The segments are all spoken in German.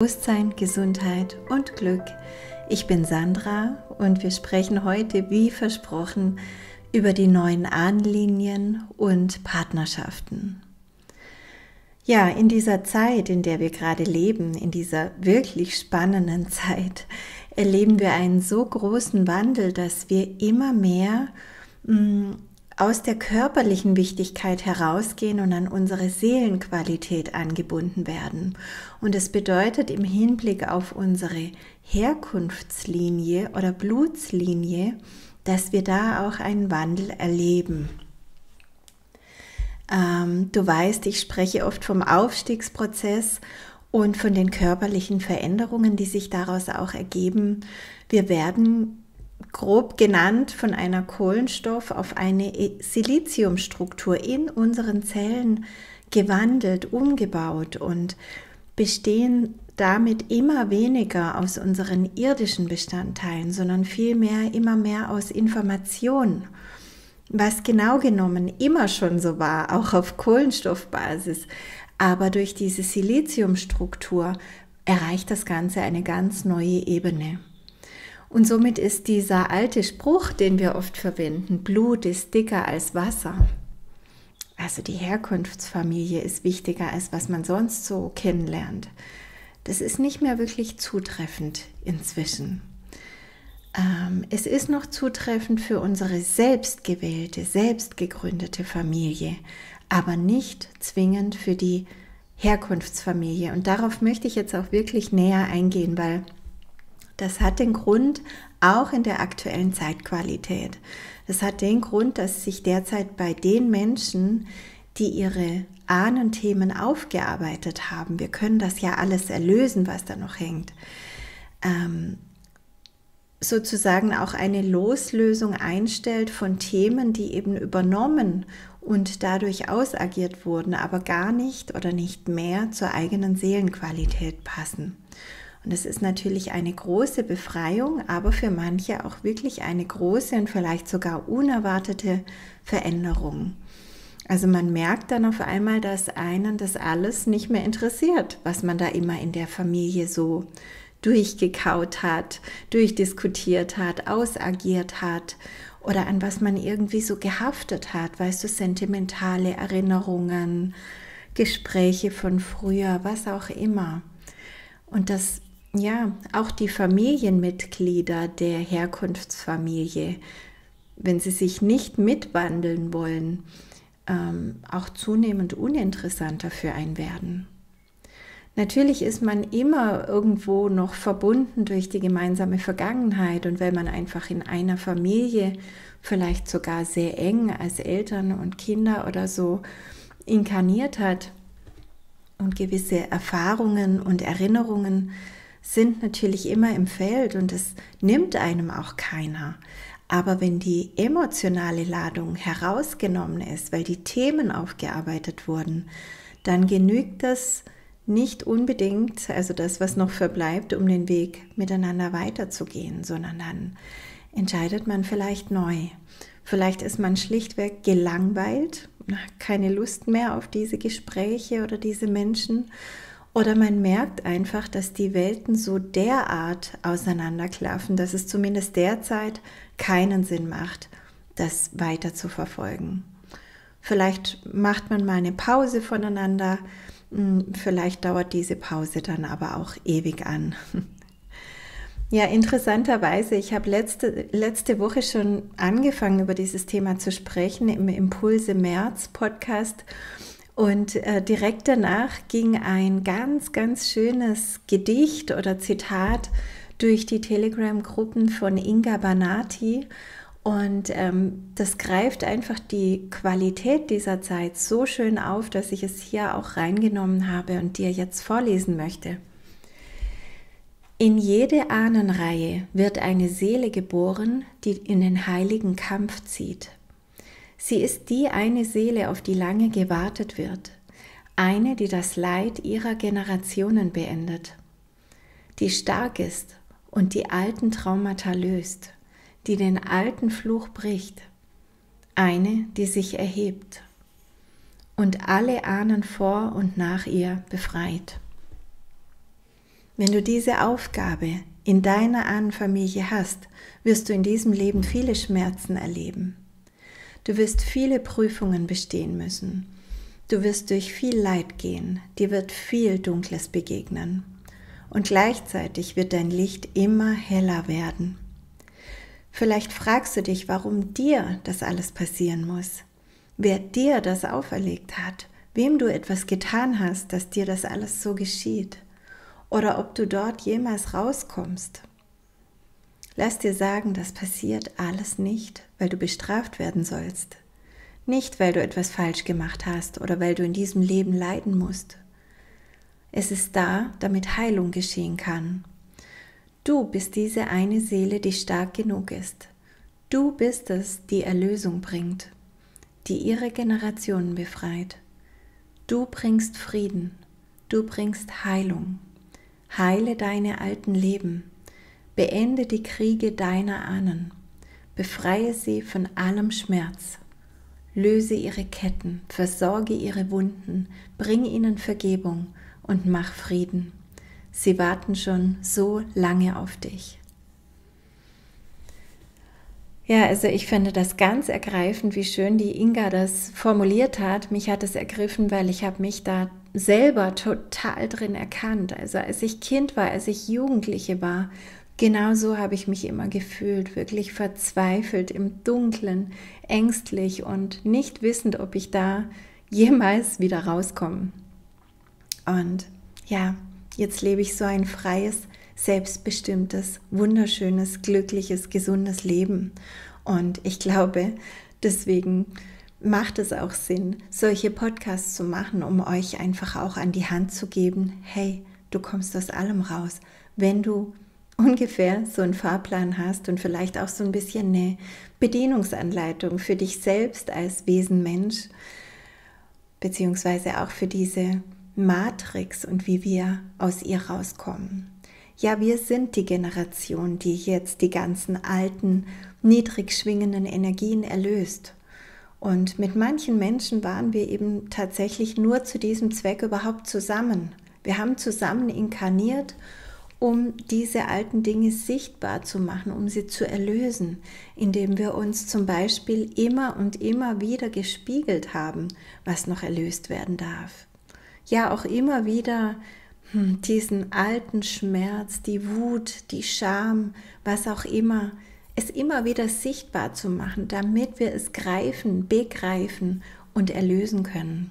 Bewusstsein, Gesundheit und Glück. Ich bin Sandra und wir sprechen heute, wie versprochen, über die neuen Ahnenlinien und Partnerschaften. Ja, in dieser Zeit, in der wir gerade leben, in dieser wirklich spannenden Zeit, erleben wir einen so großen Wandel, dass wir immer mehr mm, aus der körperlichen Wichtigkeit herausgehen und an unsere Seelenqualität angebunden werden. Und es bedeutet im Hinblick auf unsere Herkunftslinie oder Blutslinie, dass wir da auch einen Wandel erleben. Ähm, du weißt, ich spreche oft vom Aufstiegsprozess und von den körperlichen Veränderungen, die sich daraus auch ergeben. Wir werden grob genannt von einer Kohlenstoff auf eine Siliziumstruktur in unseren Zellen gewandelt, umgebaut und bestehen damit immer weniger aus unseren irdischen Bestandteilen, sondern vielmehr immer mehr aus Information, was genau genommen immer schon so war, auch auf Kohlenstoffbasis. Aber durch diese Siliziumstruktur erreicht das Ganze eine ganz neue Ebene. Und somit ist dieser alte Spruch, den wir oft verwenden, Blut ist dicker als Wasser. Also die Herkunftsfamilie ist wichtiger als was man sonst so kennenlernt. Das ist nicht mehr wirklich zutreffend inzwischen. Ähm, es ist noch zutreffend für unsere selbstgewählte, selbstgegründete Familie, aber nicht zwingend für die Herkunftsfamilie. Und darauf möchte ich jetzt auch wirklich näher eingehen, weil das hat den Grund auch in der aktuellen Zeitqualität. Das hat den Grund, dass sich derzeit bei den Menschen, die ihre Ahnenthemen aufgearbeitet haben, wir können das ja alles erlösen, was da noch hängt, ähm, sozusagen auch eine Loslösung einstellt von Themen, die eben übernommen und dadurch ausagiert wurden, aber gar nicht oder nicht mehr zur eigenen Seelenqualität passen. Und es ist natürlich eine große Befreiung, aber für manche auch wirklich eine große und vielleicht sogar unerwartete Veränderung. Also man merkt dann auf einmal, dass einen das alles nicht mehr interessiert, was man da immer in der Familie so durchgekaut hat, durchdiskutiert hat, ausagiert hat oder an was man irgendwie so gehaftet hat, weißt du, sentimentale Erinnerungen, Gespräche von früher, was auch immer. Und das ja, auch die Familienmitglieder der Herkunftsfamilie, wenn sie sich nicht mitwandeln wollen, ähm, auch zunehmend uninteressanter für einen werden. Natürlich ist man immer irgendwo noch verbunden durch die gemeinsame Vergangenheit und wenn man einfach in einer Familie vielleicht sogar sehr eng als Eltern und Kinder oder so inkarniert hat und gewisse Erfahrungen und Erinnerungen sind natürlich immer im Feld und es nimmt einem auch keiner. Aber wenn die emotionale Ladung herausgenommen ist, weil die Themen aufgearbeitet wurden, dann genügt das nicht unbedingt, also das, was noch verbleibt, um den Weg miteinander weiterzugehen, sondern dann entscheidet man vielleicht neu. Vielleicht ist man schlichtweg gelangweilt, keine Lust mehr auf diese Gespräche oder diese Menschen oder man merkt einfach, dass die Welten so derart auseinanderklaffen, dass es zumindest derzeit keinen Sinn macht, das weiter zu verfolgen. Vielleicht macht man mal eine Pause voneinander, hm, vielleicht dauert diese Pause dann aber auch ewig an. Ja, interessanterweise, ich habe letzte, letzte Woche schon angefangen, über dieses Thema zu sprechen im Impulse März Podcast und äh, direkt danach ging ein ganz, ganz schönes Gedicht oder Zitat durch die Telegram-Gruppen von Inga Banati. Und ähm, das greift einfach die Qualität dieser Zeit so schön auf, dass ich es hier auch reingenommen habe und dir jetzt vorlesen möchte. In jede Ahnenreihe wird eine Seele geboren, die in den heiligen Kampf zieht. Sie ist die eine Seele, auf die lange gewartet wird, eine, die das Leid ihrer Generationen beendet, die stark ist und die alten Traumata löst, die den alten Fluch bricht, eine, die sich erhebt und alle Ahnen vor und nach ihr befreit. Wenn du diese Aufgabe in deiner Ahnenfamilie hast, wirst du in diesem Leben viele Schmerzen erleben. Du wirst viele Prüfungen bestehen müssen. Du wirst durch viel Leid gehen, dir wird viel Dunkles begegnen. Und gleichzeitig wird dein Licht immer heller werden. Vielleicht fragst du dich, warum dir das alles passieren muss, wer dir das auferlegt hat, wem du etwas getan hast, dass dir das alles so geschieht oder ob du dort jemals rauskommst. Lass dir sagen, das passiert alles nicht, weil du bestraft werden sollst. Nicht, weil du etwas falsch gemacht hast oder weil du in diesem Leben leiden musst. Es ist da, damit Heilung geschehen kann. Du bist diese eine Seele, die stark genug ist. Du bist es, die Erlösung bringt, die ihre Generationen befreit. Du bringst Frieden, du bringst Heilung. Heile deine alten Leben. Beende die Kriege deiner Ahnen. Befreie sie von allem Schmerz. Löse ihre Ketten, versorge ihre Wunden, bring ihnen Vergebung und mach Frieden. Sie warten schon so lange auf dich. Ja, also ich finde das ganz ergreifend, wie schön die Inga das formuliert hat. Mich hat es ergriffen, weil ich habe mich da selber total drin erkannt. Also als ich Kind war, als ich Jugendliche war, genau so habe ich mich immer gefühlt, wirklich verzweifelt im Dunklen, ängstlich und nicht wissend, ob ich da jemals wieder rauskomme. Und ja, jetzt lebe ich so ein freies, selbstbestimmtes, wunderschönes, glückliches, gesundes Leben. Und ich glaube, deswegen macht es auch Sinn, solche Podcasts zu machen, um euch einfach auch an die Hand zu geben, hey, du kommst aus allem raus. Wenn du ungefähr so einen Fahrplan hast und vielleicht auch so ein bisschen eine Bedienungsanleitung für dich selbst als Wesen Mensch, beziehungsweise auch für diese Matrix und wie wir aus ihr rauskommen. Ja, wir sind die Generation, die jetzt die ganzen alten, niedrig schwingenden Energien erlöst und mit manchen Menschen waren wir eben tatsächlich nur zu diesem Zweck überhaupt zusammen. Wir haben zusammen inkarniert, um diese alten Dinge sichtbar zu machen, um sie zu erlösen, indem wir uns zum Beispiel immer und immer wieder gespiegelt haben, was noch erlöst werden darf. Ja, auch immer wieder hm, diesen alten Schmerz, die Wut, die Scham, was auch immer, es immer wieder sichtbar zu machen, damit wir es greifen, begreifen und erlösen können.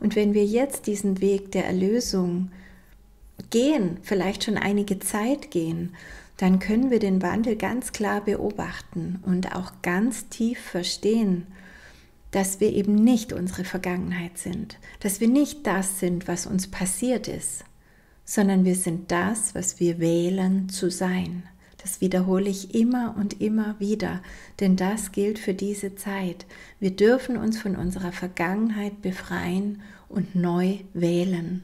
Und wenn wir jetzt diesen Weg der Erlösung gehen, vielleicht schon einige Zeit gehen, dann können wir den Wandel ganz klar beobachten und auch ganz tief verstehen, dass wir eben nicht unsere Vergangenheit sind, dass wir nicht das sind, was uns passiert ist, sondern wir sind das, was wir wählen zu sein. Das wiederhole ich immer und immer wieder, denn das gilt für diese Zeit. Wir dürfen uns von unserer Vergangenheit befreien und neu wählen.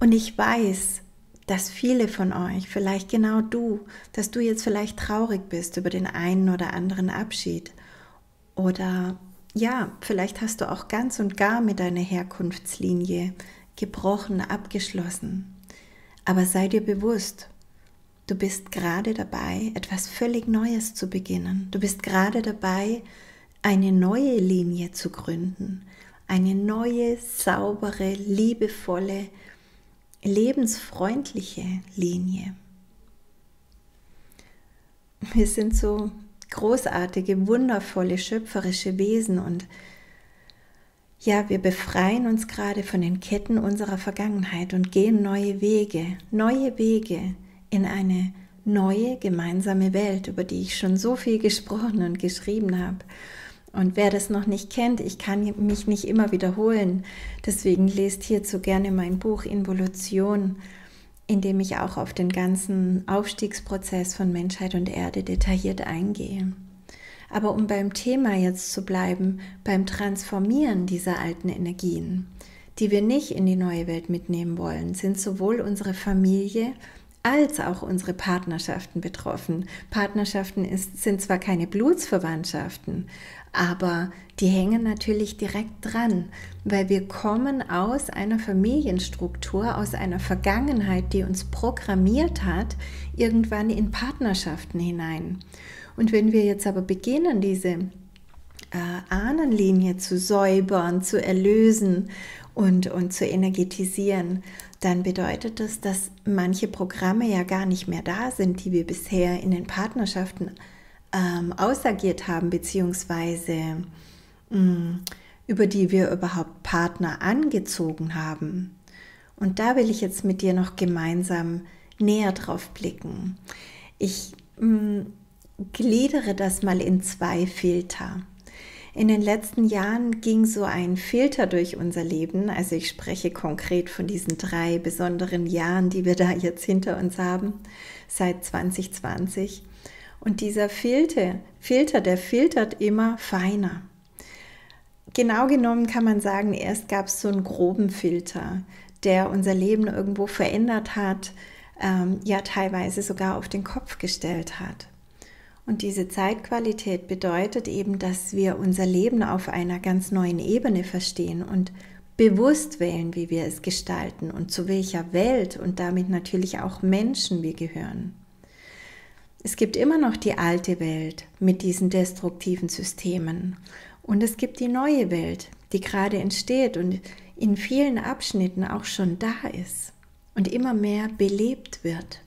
Und ich weiß, dass viele von euch, vielleicht genau du, dass du jetzt vielleicht traurig bist über den einen oder anderen Abschied. Oder ja, vielleicht hast du auch ganz und gar mit deiner Herkunftslinie gebrochen, abgeschlossen. Aber sei dir bewusst, Du bist gerade dabei, etwas völlig Neues zu beginnen. Du bist gerade dabei, eine neue Linie zu gründen. Eine neue, saubere, liebevolle, lebensfreundliche Linie. Wir sind so großartige, wundervolle, schöpferische Wesen und ja, wir befreien uns gerade von den Ketten unserer Vergangenheit und gehen neue Wege, neue Wege, in eine neue gemeinsame Welt, über die ich schon so viel gesprochen und geschrieben habe. Und wer das noch nicht kennt, ich kann mich nicht immer wiederholen. Deswegen lest hierzu gerne mein Buch Involution, in dem ich auch auf den ganzen Aufstiegsprozess von Menschheit und Erde detailliert eingehe. Aber um beim Thema jetzt zu bleiben, beim Transformieren dieser alten Energien, die wir nicht in die neue Welt mitnehmen wollen, sind sowohl unsere Familie als auch unsere Partnerschaften betroffen. Partnerschaften ist, sind zwar keine Blutsverwandtschaften, aber die hängen natürlich direkt dran, weil wir kommen aus einer Familienstruktur, aus einer Vergangenheit, die uns programmiert hat, irgendwann in Partnerschaften hinein. Und wenn wir jetzt aber beginnen, diese äh, Ahnenlinie zu säubern, zu erlösen und, und zu energetisieren, dann bedeutet das, dass manche Programme ja gar nicht mehr da sind, die wir bisher in den Partnerschaften ähm, ausagiert haben, beziehungsweise mh, mm, über die wir überhaupt Partner angezogen haben. Und da will ich jetzt mit dir noch gemeinsam näher drauf blicken. Ich mh, mm, gliedere das mal in zwei Filter. In den letzten Jahren ging so ein Filter durch unser Leben. Also ich spreche konkret von diesen drei besonderen Jahren, die wir da jetzt hinter uns haben, seit 2020. Und dieser Filter, Filter, der filtert immer feiner. Genau genommen kann man sagen, erst gab es so einen groben Filter, der unser Leben irgendwo verändert hat, ähm, ja teilweise sogar auf den Kopf gestellt hat. Und diese Zeitqualität bedeutet eben, dass wir unser Leben auf einer ganz neuen Ebene verstehen und bewusst wählen, wie wir es gestalten und zu welcher Welt und damit natürlich auch Menschen wir gehören. Es gibt immer noch die alte Welt mit diesen destruktiven Systemen und es gibt die neue Welt, die gerade entsteht und in vielen Abschnitten auch schon da ist und immer mehr belebt wird.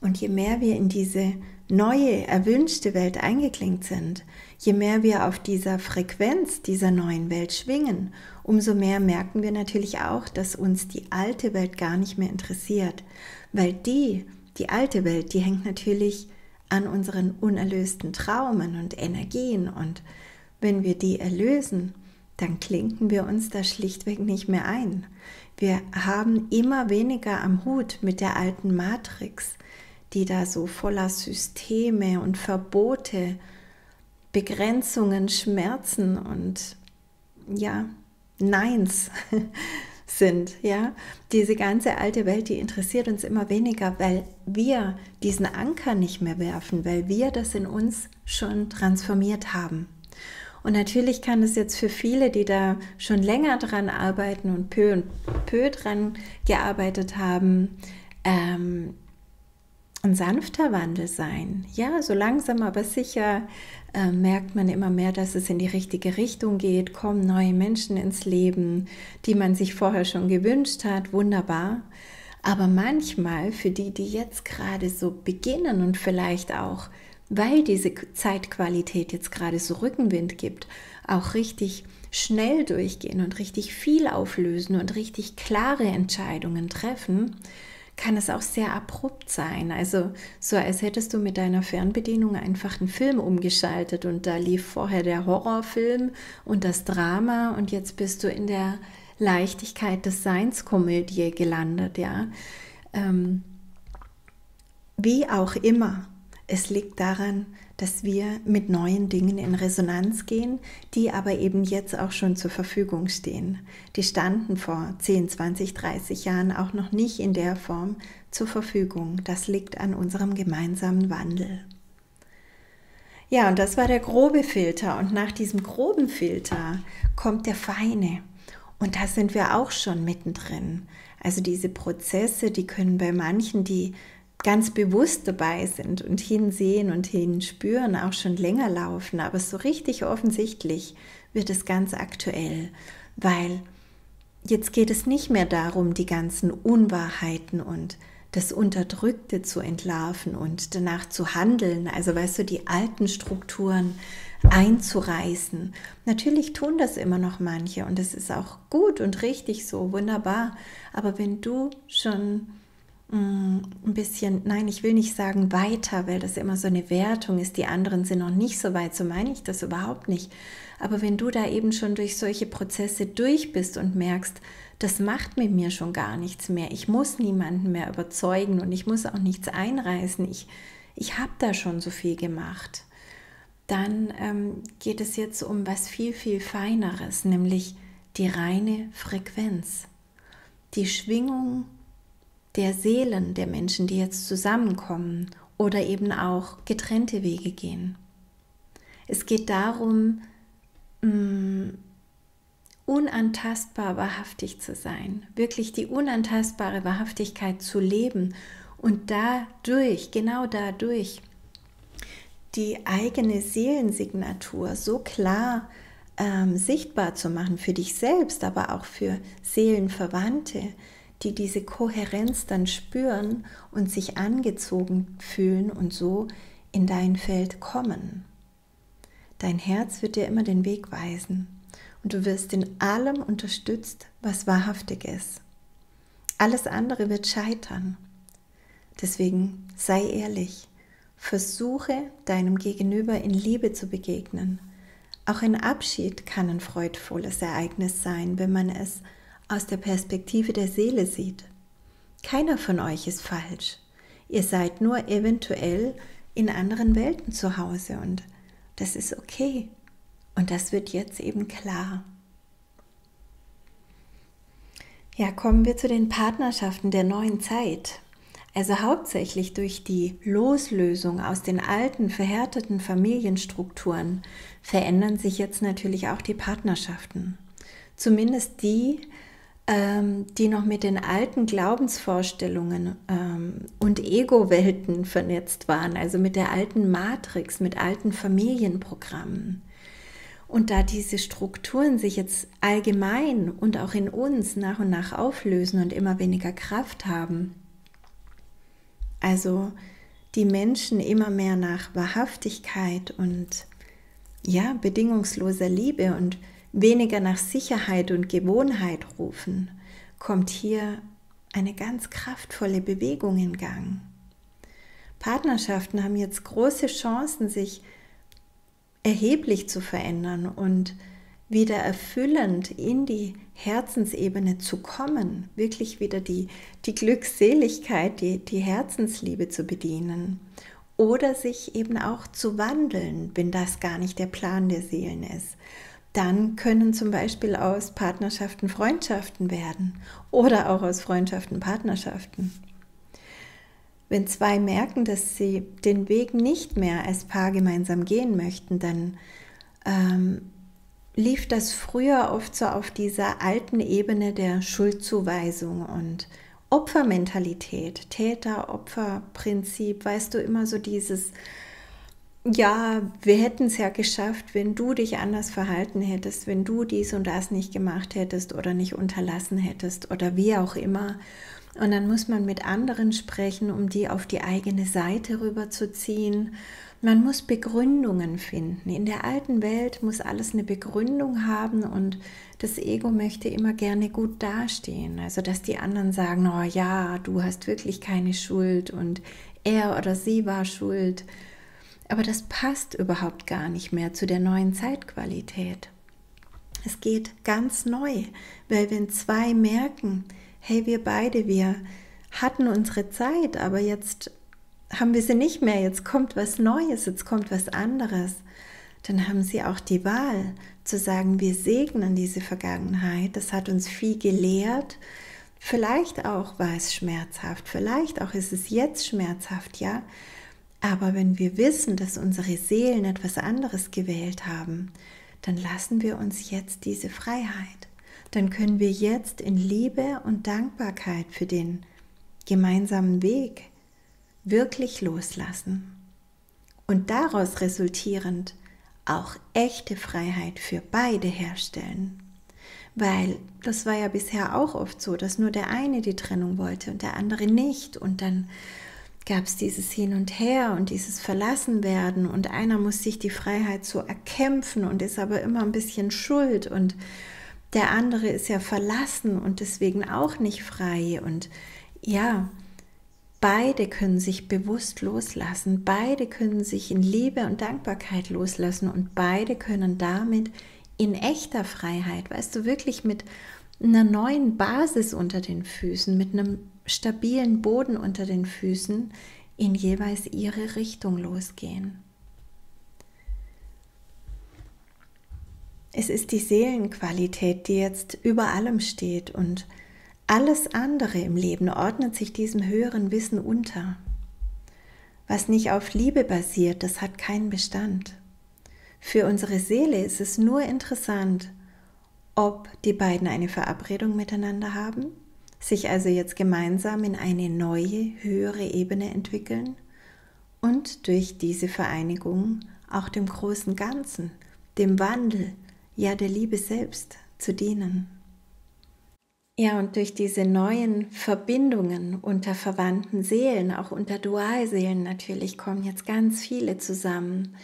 Und je mehr wir in diese neue, erwünschte Welt eingeklingt sind, je mehr wir auf dieser Frequenz dieser neuen Welt schwingen, umso mehr merken wir natürlich auch, dass uns die alte Welt gar nicht mehr interessiert, weil die, die alte Welt, die hängt natürlich an unseren unerlösten Traumen und Energien. Und wenn wir die erlösen, dann klinken wir uns da schlichtweg nicht mehr ein. Wir haben immer weniger am Hut mit der alten Matrix, die da so voller Systeme und Verbote, Begrenzungen, Schmerzen und ja, Neins sind, ja. Diese ganze alte Welt, die interessiert uns immer weniger, weil wir diesen Anker nicht mehr werfen, weil wir das in uns schon transformiert haben. Und natürlich kann es jetzt für viele, die da schon länger dran arbeiten und peu und peu dran gearbeitet haben, ähm, ein sanfter Wandel sein. Ja, so langsam aber sicher äh, merkt man immer mehr, dass es in die richtige Richtung geht, kommen neue Menschen ins Leben, die man sich vorher schon gewünscht hat. Wunderbar. Aber manchmal für die, die jetzt gerade so beginnen und vielleicht auch, weil diese Zeitqualität jetzt gerade so Rückenwind gibt, auch richtig schnell durchgehen und richtig viel auflösen und richtig klare Entscheidungen treffen, kann es auch sehr abrupt sein. Also so, als hättest du mit deiner Fernbedienung einfach einen Film umgeschaltet und da lief vorher der Horrorfilm und das Drama und jetzt bist du in der Leichtigkeit des Seinskomödie gelandet, ja. Ähm, wie auch immer, es liegt daran, dass wir mit neuen Dingen in Resonanz gehen, die aber eben jetzt auch schon zur Verfügung stehen. Die standen vor 10, 20, 30 Jahren auch noch nicht in der Form zur Verfügung. Das liegt an unserem gemeinsamen Wandel. Ja, und das war der grobe Filter. Und nach diesem groben Filter kommt der feine. Und da sind wir auch schon mittendrin. Also diese Prozesse, die können bei manchen, die ganz bewusst dabei sind und hinsehen und hinspüren, auch schon länger laufen. Aber so richtig offensichtlich wird es ganz aktuell, weil jetzt geht es nicht mehr darum, die ganzen Unwahrheiten und das Unterdrückte zu entlarven und danach zu handeln, also weißt du, die alten Strukturen einzureißen. Natürlich tun das immer noch manche und es ist auch gut und richtig so, wunderbar. Aber wenn du schon ein bisschen, nein, ich will nicht sagen weiter, weil das immer so eine Wertung ist, die anderen sind noch nicht so weit, so meine ich das überhaupt nicht. Aber wenn du da eben schon durch solche Prozesse durch bist und merkst, das macht mit mir schon gar nichts mehr, ich muss niemanden mehr überzeugen und ich muss auch nichts einreißen, ich, ich habe da schon so viel gemacht, dann ähm, geht es jetzt um was viel, viel Feineres, nämlich die reine Frequenz, die Schwingung der Seelen der Menschen, die jetzt zusammenkommen oder eben auch getrennte Wege gehen. Es geht darum, mm, unantastbar wahrhaftig zu sein, wirklich die unantastbare Wahrhaftigkeit zu leben und dadurch, genau dadurch, die eigene Seelensignatur so klar ähm, sichtbar zu machen für dich selbst, aber auch für Seelenverwandte, die diese Kohärenz dann spüren und sich angezogen fühlen und so in dein Feld kommen. Dein Herz wird dir immer den Weg weisen und du wirst in allem unterstützt, was wahrhaftig ist. Alles andere wird scheitern. Deswegen sei ehrlich, versuche deinem Gegenüber in Liebe zu begegnen. Auch ein Abschied kann ein freudvolles Ereignis sein, wenn man es aus der Perspektive der Seele sieht. Keiner von euch ist falsch. Ihr seid nur eventuell in anderen Welten zu Hause und das ist okay. Und das wird jetzt eben klar. Ja, kommen wir zu den Partnerschaften der neuen Zeit. Also hauptsächlich durch die Loslösung aus den alten, verhärteten Familienstrukturen verändern sich jetzt natürlich auch die Partnerschaften. Zumindest die, ähm, die noch mit den alten Glaubensvorstellungen ähm, und Ego-Welten vernetzt waren, also mit der alten Matrix, mit alten Familienprogrammen. Und da diese Strukturen sich jetzt allgemein und auch in uns nach und nach auflösen und immer weniger Kraft haben, also die Menschen immer mehr nach Wahrhaftigkeit und ja, bedingungsloser Liebe und weniger nach Sicherheit und Gewohnheit rufen, kommt hier eine ganz kraftvolle Bewegung in Gang. Partnerschaften haben jetzt große Chancen, sich erheblich zu verändern und wieder erfüllend in die Herzensebene zu kommen, wirklich wieder die, die Glückseligkeit, die, die Herzensliebe zu bedienen oder sich eben auch zu wandeln, wenn das gar nicht der Plan der Seelen ist. Dann können zum Beispiel aus Partnerschaften Freundschaften werden oder auch aus Freundschaften Partnerschaften. Wenn zwei merken, dass sie den Weg nicht mehr als Paar gemeinsam gehen möchten, dann ähm, lief das früher oft so auf dieser alten Ebene der Schuldzuweisung und Opfermentalität, Täter-Opfer-Prinzip, weißt du, immer so dieses, ja, wir hätten es ja geschafft, wenn du dich anders verhalten hättest, wenn du dies und das nicht gemacht hättest oder nicht unterlassen hättest oder wie auch immer. Und dann muss man mit anderen sprechen, um die auf die eigene Seite rüberzuziehen. Man muss Begründungen finden. In der alten Welt muss alles eine Begründung haben und das Ego möchte immer gerne gut dastehen. Also, dass die anderen sagen, oh ja, du hast wirklich keine Schuld und er oder sie war schuld. Aber das passt überhaupt gar nicht mehr zu der neuen Zeitqualität. Es geht ganz neu, weil wenn zwei merken, hey, wir beide, wir hatten unsere Zeit, aber jetzt haben wir sie nicht mehr, jetzt kommt was Neues, jetzt kommt was anderes, dann haben sie auch die Wahl zu sagen, wir segnen diese Vergangenheit, das hat uns viel gelehrt, vielleicht auch war es schmerzhaft, vielleicht auch ist es jetzt schmerzhaft, ja, aber wenn wir wissen, dass unsere Seelen etwas anderes gewählt haben, dann lassen wir uns jetzt diese Freiheit dann können wir jetzt in Liebe und Dankbarkeit für den gemeinsamen Weg wirklich loslassen und daraus resultierend auch echte Freiheit für beide herstellen. Weil das war ja bisher auch oft so, dass nur der eine die Trennung wollte und der andere nicht. Und dann gab es dieses Hin und Her und dieses Verlassenwerden und einer muss sich die Freiheit so erkämpfen und ist aber immer ein bisschen schuld und der andere ist ja verlassen und deswegen auch nicht frei. Und ja, beide können sich bewusst loslassen, beide können sich in Liebe und Dankbarkeit loslassen und beide können damit in echter Freiheit, weißt du, wirklich mit einer neuen Basis unter den Füßen, mit einem stabilen Boden unter den Füßen in jeweils ihre Richtung losgehen. Es ist die Seelenqualität, die jetzt über allem steht und Alles andere im Leben ordnet sich diesem höheren Wissen unter. Was nicht auf Liebe basiert, das hat keinen Bestand. Für unsere Seele ist es nur interessant, ob die beiden eine Verabredung miteinander haben, sich also jetzt gemeinsam in eine neue, höhere Ebene entwickeln und durch diese Vereinigung auch dem großen Ganzen, dem Wandel, ja der Liebe selbst zu dienen. Ja, und durch diese neuen Verbindungen unter verwandten Seelen, auch unter Dualseelen natürlich, kommen jetzt ganz viele zusammen,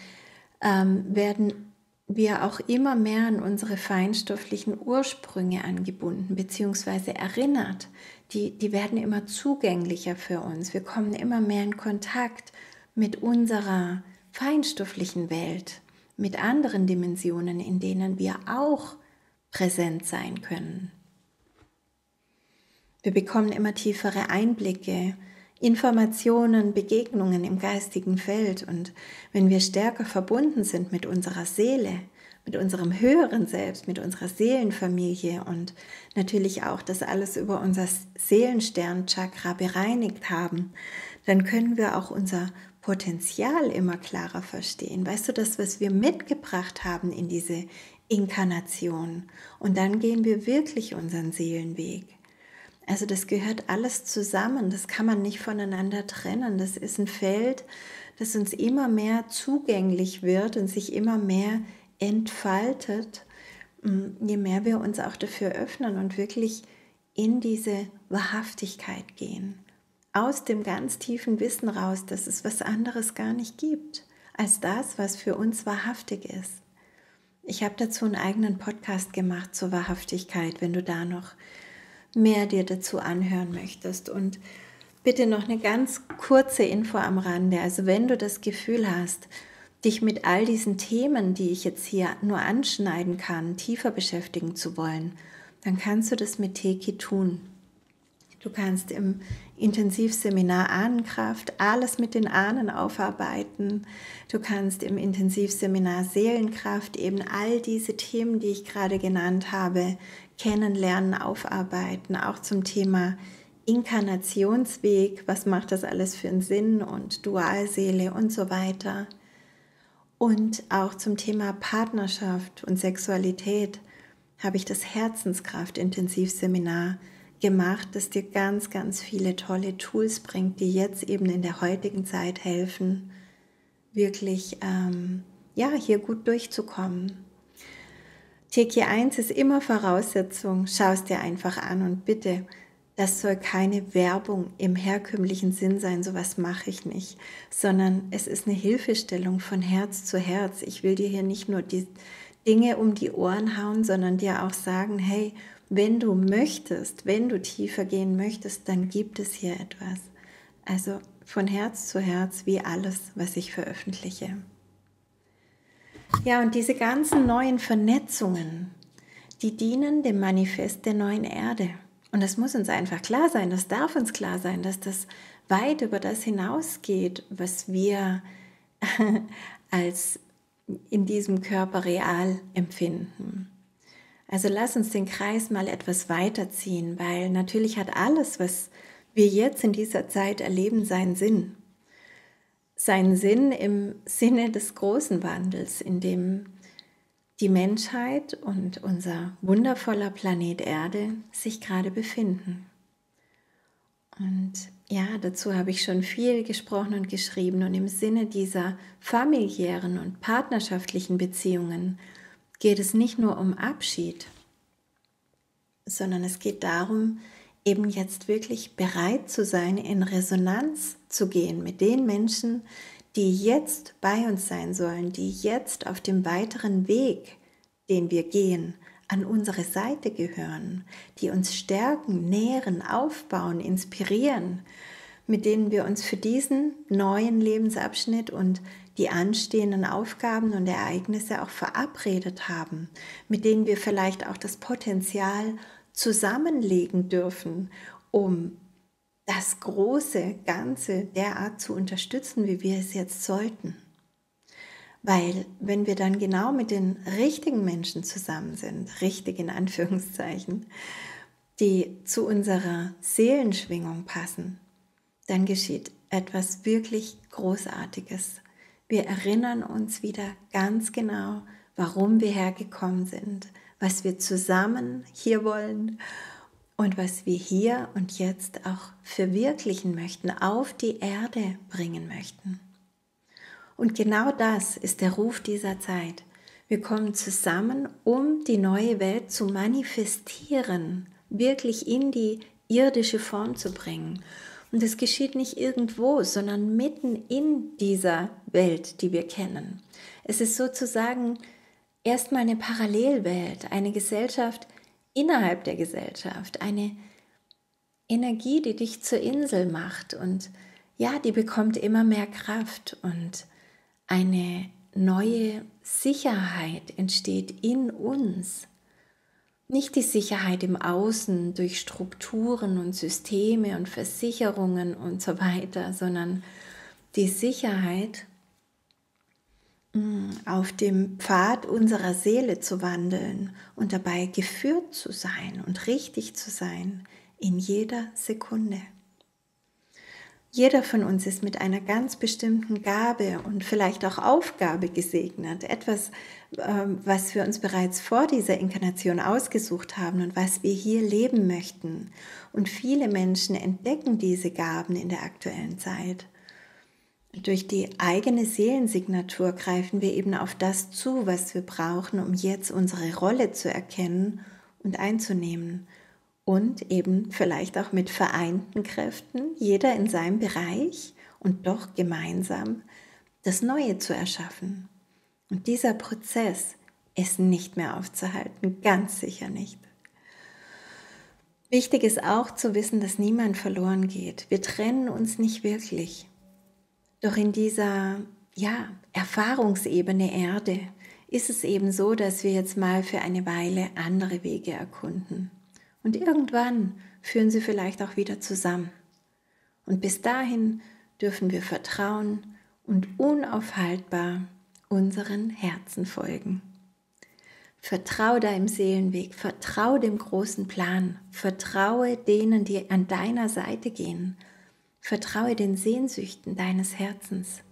ähm, werden wir auch immer mehr an unsere feinstofflichen Ursprünge angebunden bzw. erinnert. Die, die werden immer zugänglicher für uns. Wir kommen immer mehr in Kontakt mit unserer feinstofflichen Welt, mit anderen Dimensionen, in denen wir auch präsent sein können. Wir bekommen immer tiefere Einblicke, Informationen, Begegnungen im geistigen Feld und wenn wir stärker verbunden sind mit unserer Seele, mit unserem höheren Selbst, mit unserer Seelenfamilie und natürlich auch das alles über unser Seelensternchakra bereinigt haben, dann können wir auch unser Potenzial immer klarer verstehen. Weißt du, das, was wir mitgebracht haben in diese Inkarnation. Und dann gehen wir wirklich unseren Seelenweg. Also das gehört alles zusammen, das kann man nicht voneinander trennen. Das ist ein Feld, das uns immer mehr zugänglich wird und sich immer mehr entfaltet, mm, je mehr wir uns auch dafür öffnen und wirklich in diese Wahrhaftigkeit gehen. Aus dem ganz tiefen Wissen raus, dass es was anderes gar nicht gibt als das, was für uns wahrhaftig ist. Ich habe dazu einen eigenen Podcast gemacht zur Wahrhaftigkeit, wenn du da noch mehr dir dazu anhören möchtest. Und bitte noch eine ganz kurze Info am Rande. Also wenn du das Gefühl hast, dich mit all diesen Themen, die ich jetzt hier nur anschneiden kann, tiefer beschäftigen zu wollen, dann kannst du das mit Teki tun. Du kannst im Intensivseminar Ahnenkraft alles mit den Ahnen aufarbeiten. Du kannst im Intensivseminar Seelenkraft eben all diese Themen, die ich gerade genannt habe, kennenlernen, aufarbeiten, auch zum Thema Inkarnationsweg, was macht das alles für einen Sinn und Dualseele und so weiter. Und auch zum Thema Partnerschaft und Sexualität habe ich das Herzenskraft-Intensivseminar gemacht, das dir ganz, ganz viele tolle Tools bringt, die jetzt eben in der heutigen Zeit helfen, wirklich ähm, ja, hier gut durchzukommen. TK1 ist immer Voraussetzung, schau es dir einfach an und bitte, das soll keine Werbung im herkömmlichen Sinn sein, sowas mache ich nicht, sondern es ist eine Hilfestellung von Herz zu Herz. Ich will dir hier nicht nur die Dinge um die Ohren hauen, sondern dir auch sagen, hey, wenn du möchtest, wenn du tiefer gehen möchtest, dann gibt es hier etwas. Also von Herz zu Herz wie alles, was ich veröffentliche. Ja, und diese ganzen neuen Vernetzungen, die dienen dem Manifest der neuen Erde. Und das muss uns einfach klar sein, das darf uns klar sein, dass das weit über das hinausgeht, was wir als in diesem Körper real empfinden. Also lass uns den Kreis mal etwas weiterziehen, weil natürlich hat alles, was wir jetzt in dieser Zeit erleben, seinen Sinn. Seinen Sinn im Sinne des großen Wandels, in dem die Menschheit und unser wundervoller Planet Erde sich gerade befinden. Und ja, dazu habe ich schon viel gesprochen und geschrieben und im Sinne dieser familiären und partnerschaftlichen Beziehungen geht es nicht nur um Abschied, sondern es geht darum, eben jetzt wirklich bereit zu sein, in Resonanz zu gehen mit den Menschen, die jetzt bei uns sein sollen, die jetzt auf dem weiteren Weg, den wir gehen, an unsere Seite gehören, die uns stärken, nähren, aufbauen, inspirieren, mit denen wir uns für diesen neuen Lebensabschnitt und die anstehenden Aufgaben und Ereignisse auch verabredet haben, mit denen wir vielleicht auch das Potenzial zusammenlegen dürfen, um das große Ganze derart zu unterstützen, wie wir es jetzt sollten. Weil wenn wir dann genau mit den richtigen Menschen zusammen sind, richtig in Anführungszeichen, die zu unserer Seelenschwingung passen, dann geschieht etwas wirklich Großartiges. Wir erinnern uns wieder ganz genau, warum wir hergekommen sind, was wir zusammen hier wollen und was wir hier und jetzt auch verwirklichen möchten, auf die Erde bringen möchten. Und genau das ist der Ruf dieser Zeit. Wir kommen zusammen, um die neue Welt zu manifestieren, wirklich in die irdische Form zu bringen. Und es geschieht nicht irgendwo, sondern mitten in dieser Welt, die wir kennen. Es ist sozusagen erstmal eine Parallelwelt, eine Gesellschaft innerhalb der Gesellschaft, eine Energie, die dich zur Insel macht und ja, die bekommt immer mehr Kraft und eine neue Sicherheit entsteht in uns. Nicht die Sicherheit im Außen durch Strukturen und Systeme und Versicherungen und so weiter, sondern die Sicherheit, auf dem Pfad unserer Seele zu wandeln und dabei geführt zu sein und richtig zu sein in jeder Sekunde. Jeder von uns ist mit einer ganz bestimmten Gabe und vielleicht auch Aufgabe gesegnet. Etwas, ähm, was wir uns bereits vor dieser Inkarnation ausgesucht haben und was wir hier leben möchten. Und viele Menschen entdecken diese Gaben in der aktuellen Zeit. Durch die eigene Seelensignatur greifen wir eben auf das zu, was wir brauchen, um jetzt unsere Rolle zu erkennen und einzunehmen und eben vielleicht auch mit vereinten Kräften, jeder in seinem Bereich und doch gemeinsam das Neue zu erschaffen. Und dieser Prozess ist nicht mehr aufzuhalten, ganz sicher nicht. Wichtig ist auch zu wissen, dass niemand verloren geht. Wir trennen uns nicht wirklich. Doch in dieser ja, Erfahrungsebene Erde ist es eben so, dass wir jetzt mal für eine Weile andere Wege erkunden. Und irgendwann führen sie vielleicht auch wieder zusammen. Und bis dahin dürfen wir vertrauen und unaufhaltbar unseren Herzen folgen. Vertraue deinem Seelenweg, vertraue dem großen Plan, vertraue denen, die an deiner Seite gehen, vertraue den Sehnsüchten deines Herzens.